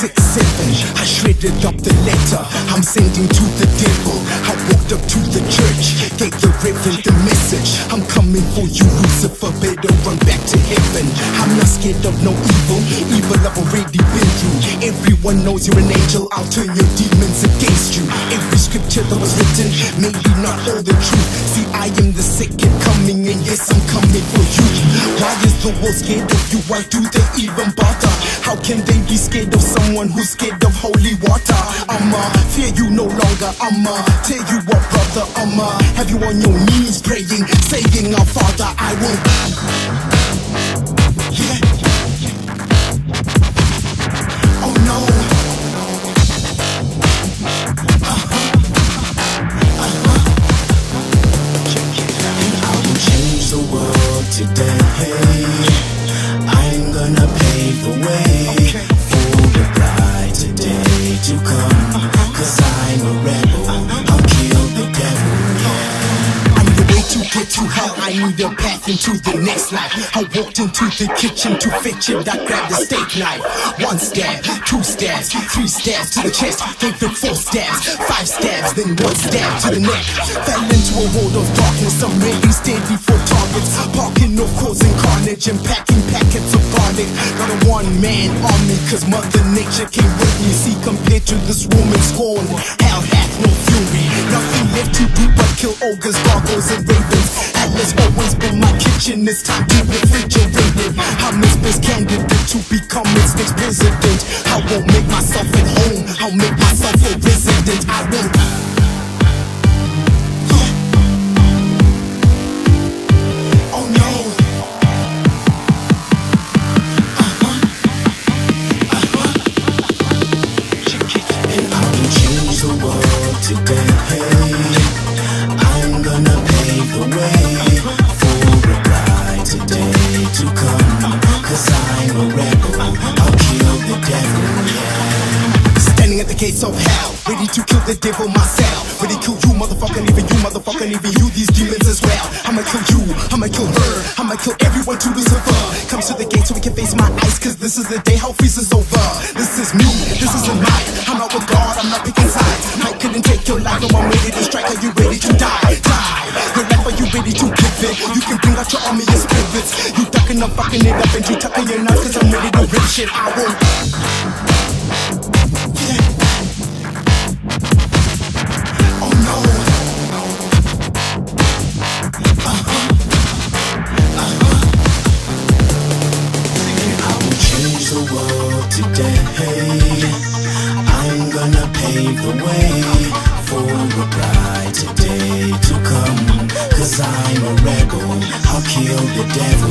six seven. I shredded up the letter. I'm sending to the devil. I walked up to the church, gave the reverend the message. I'm coming for you, Lucifer. Better run back to heaven. I'm not scared of no evil. Evil I've already been through. Everyone knows you're an angel. I'll turn your demons against you. Every scripture that was written, maybe not all the truth. See, I am the second coming, and yes, I'm coming for you. Why is the world scared of you? Why do they even bother? How can they be scared of someone who's scared of holy water? I'ma fear you no longer. I'ma tell you what, brother. I'ma have you on your knees praying, saying, Our Father, I will. Yeah. Oh no. I will change the world today. Hell. I knew a path into the next life. I walked into the kitchen to fetch it. I grabbed a steak knife. One stab, two stabs, three stabs to the chest. Gave it four stabs, five stabs, then one stab to the neck. Fell into a world of darkness. I'm ready, steady for targets. Parking, no causing carnage and packing packets of garlic. Not a one man army, cause Mother Nature came with me. See, compared to this woman's scorn, hell hath no fury. Nothing left to do but kill ogres, gargoyles, and ravens. Been my kitchen. It's time to refrigerate it. I'm his best candidate to become its next president. I won't make myself at home. I'll make myself a resident. I won't. To come. Cause I'm a rebel. I'll kill the devil, yeah. Standing at the gates of hell, ready to kill the devil myself. Ready to kill you, motherfucker, even you, motherfucker, even you, these demons as well. I'ma kill you, I'ma kill her, I'ma kill everyone to Lucifer. Come to the gate so we can face my eyes, cause this is the day feast is over. This is me, this isn't mine. I'm not with God, I'm not picking sides. I couldn't take your life, no, I'm ready to strike. Are you ready to die? Die! Your life, are you ready to give it? You can bring out your army of spirits. You ducking up, fucking it up, and you tucking your knife, cause I'm ready to rip shit. I. Oh will change the world today. I'm gonna pave the way for a to come. Cause I'm a rebel. I'll kill the devil,